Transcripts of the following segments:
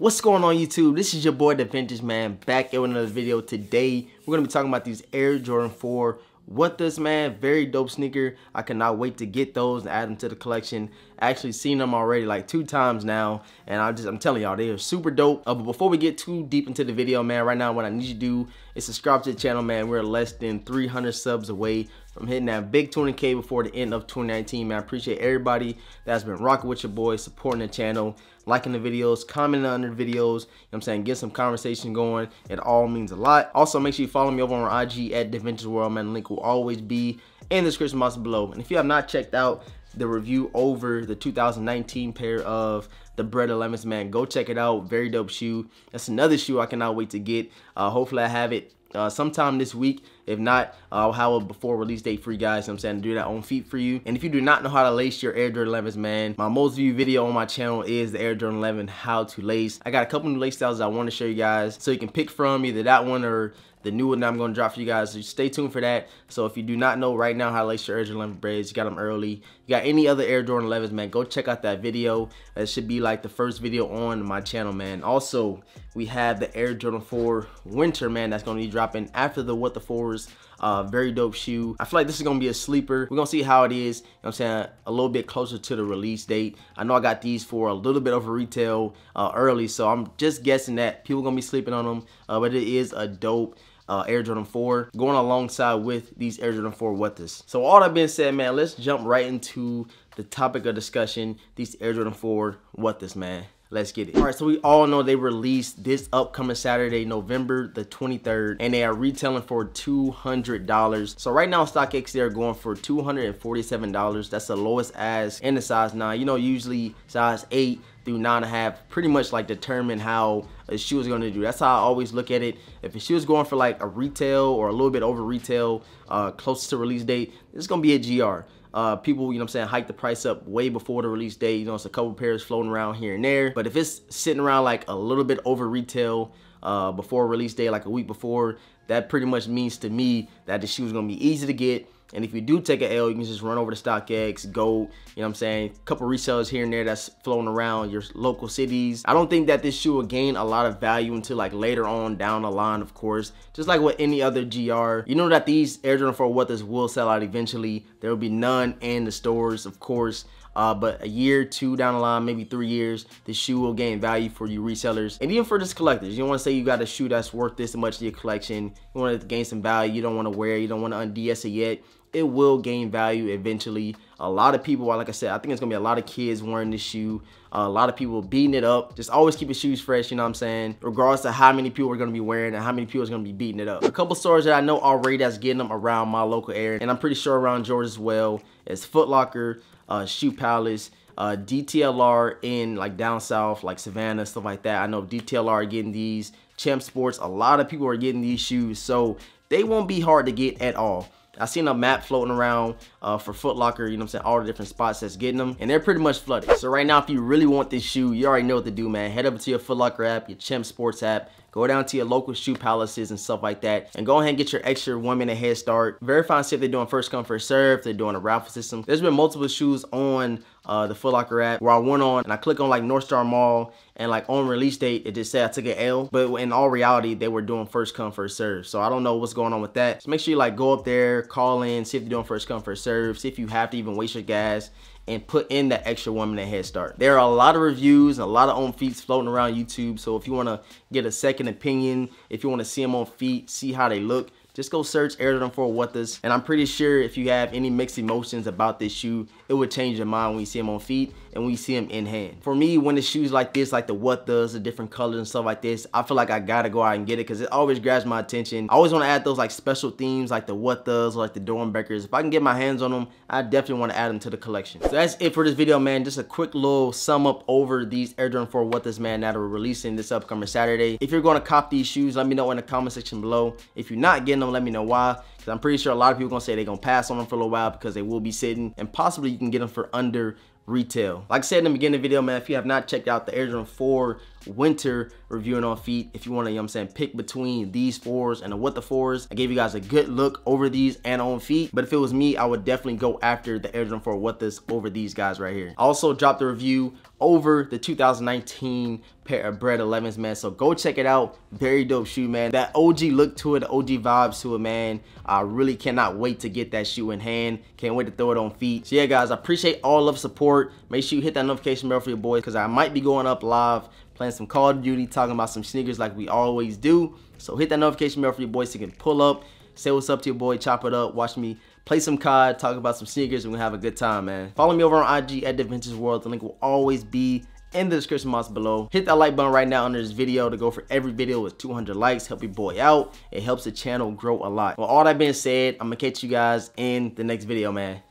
What's going on YouTube? This is your boy DeVintage Man back with another video. Today we're gonna be talking about these Air Jordan 4 what this man? Very dope sneaker. I cannot wait to get those and add them to the collection. Actually seen them already like two times now and i just i'm telling y'all they are super dope. Uh, but before we get too deep into the video man right now what i need you to do is subscribe to the channel man. We're less than 300 subs away from hitting that big 20k before the end of 2019 man. I appreciate everybody that's been rocking with your boy supporting the channel liking the videos commenting under the videos you know i'm saying? Get some conversation going. It all means a lot. Also make sure you follow me over on ig at DeVintage world man. Link will always be in the description box below. And if you have not checked out the review over the 2019 pair of the Bred 11s, man, go check it out. Very dope shoe. That's another shoe I cannot wait to get. Uh, hopefully I have it uh, sometime this week. If not, I'll have a before release date for you guys. You know I'm saying do that on feet for you. And if you do not know how to lace your Air Jordan 11s, man, my most viewed video on my channel is the Air Jordan 11 how to lace. I got a couple new lace styles I want to show you guys, so you can pick from either that one or the new one that I'm going to drop for you guys. So stay tuned for that. So if you do not know right now how to lace your Air Jordan 11 Breds, you got them early. You got any other Air Jordan 11s, man, go check out that video. It should be like the first video on my channel, man. Also, we have the Air Jordan 4 Winter, man, that's going to be dropping after the What the Fours. Uh, very dope shoe. I feel like this is gonna be a sleeper. We're gonna see how it is, you know I'm saying, a little bit closer to the release date. I know I got these for a little bit a retail uh, early, so I'm just guessing that people are gonna be sleeping on them, uh, but it is a dope uh, Air Jordan 4 going alongside with these Air Jordan 4 what this. So all that being said, man, let's jump right into the topic of discussion, these Air Jordan 4 what this, man. Let's get it. All right, so we all know they released this upcoming Saturday, November the 23rd, and they are retailing for $200. So right now, StockX, they're going for $247. That's the lowest as in the size 9. You know, usually size 8 through 9.5 pretty much like determine how a shoe is going to do. That's how I always look at it. If a shoe is going for like a retail or a little bit over retail, uh, close to release date, it's going to be a GR. Uh, people, you know I'm saying, hike the price up way before the release date. You know, it's a couple pairs floating around here and there. But if it's sitting around like a little bit over retail uh, before release day, like a week before, that pretty much means to me that the shoe is going to be easy to get and if you do take an L, you can just run over to StockX, GOAT, you know what I'm saying, a couple resellers here and there that's floating around your local cities. I don't think that this shoe will gain a lot of value until like later on down the line, of course. Just like with any other GR. You know that these Air Jordan 4 what this will sell out eventually. There will be none in the stores, of course. Uh, but a year, two down the line, maybe three years, the shoe will gain value for you resellers. And even for just collectors, you don't want to say you got a shoe that's worth this much in your collection. You want to gain some value. You don't want to wear it. You don't want to unds it yet it will gain value eventually. A lot of people, like I said, I think it's gonna be a lot of kids wearing this shoe. Uh, a lot of people beating it up. Just always keep your shoes fresh, you know what I'm saying? Regardless of how many people are gonna be wearing and how many people are gonna be beating it up. A couple stores that I know already that's getting them around my local area, and I'm pretty sure around Georgia as well, is Foot Locker, uh, Shoe Palace, uh, DTLR in like down south, like Savannah, stuff like that. I know DTLR are getting these. Champ Sports, a lot of people are getting these shoes, so they won't be hard to get at all. I seen a map floating around uh, for Foot Locker, you know what I'm saying, all the different spots that's getting them, and they're pretty much flooded. So right now, if you really want this shoe, you already know what to do, man. Head over to your Foot Locker app, your Champ Sports app, go down to your local shoe palaces and stuff like that, and go ahead and get your extra one minute head start. Verify and see if they're doing first come, first serve, they're doing a raffle system. There's been multiple shoes on uh, the Foot Locker app where I went on and I click on like North Star Mall and like on release date, it just said I took an L. But in all reality, they were doing first come, first serve. So I don't know what's going on with that. So make sure you like go up there, call in, see if they're doing first come, first serve, see if you have to even waste your gas and put in that extra one minute head start. There are a lot of reviews a lot of on feets floating around YouTube. So if you want to get a second opinion, if you want to see them on feet, see how they look, just go search Air Jordan 4 what this and I'm pretty sure if you have any mixed emotions about this shoe it would change your mind when you see them on feet and when you see them in hand. For me when the shoes like this like the what does the different colors and stuff like this I feel like I gotta go out and get it because it always grabs my attention. I always want to add those like special themes like the what does or like the Doernbechers if I can get my hands on them I definitely want to add them to the collection. So that's it for this video man. Just a quick little sum up over these Air Jordan 4 what this man that are releasing this upcoming Saturday. If you're to cop these shoes let me know in the comment section below. If you're not getting them let me know why because I'm pretty sure a lot of people gonna say they're gonna pass on them for a little while because they will be sitting and possibly you can get them for under retail. Like I said in the beginning of the video, man, if you have not checked out the Air Jordan 4 winter reviewing on feet, if you want to, you know I'm saying, pick between these fours and the what the fours, I gave you guys a good look over these and on feet. But if it was me, I would definitely go after the Air Jordan 4 what this over these guys right here. I also dropped a review over the 2019 pair of Bred 11s, man. So go check it out. Very dope shoe, man. That OG look to it, the OG vibes to it, man. I really cannot wait to get that shoe in hand. Can't wait to throw it on feet. So yeah, guys, I appreciate all of support. Make sure you hit that notification bell for your boys because I might be going up live playing some Call of Duty, talking about some sneakers like we always do. So hit that notification bell for your boys so you can pull up, say what's up to your boy, chop it up, watch me play some COD, talk about some sneakers, and we have a good time, man. Follow me over on IG at DeVintage World. The link will always be in the description box below. Hit that like button right now under this video to go for every video with 200 likes. Help your boy out. It helps the channel grow a lot. Well, all that being said, I'm to catch you guys in the next video, man.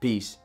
Peace.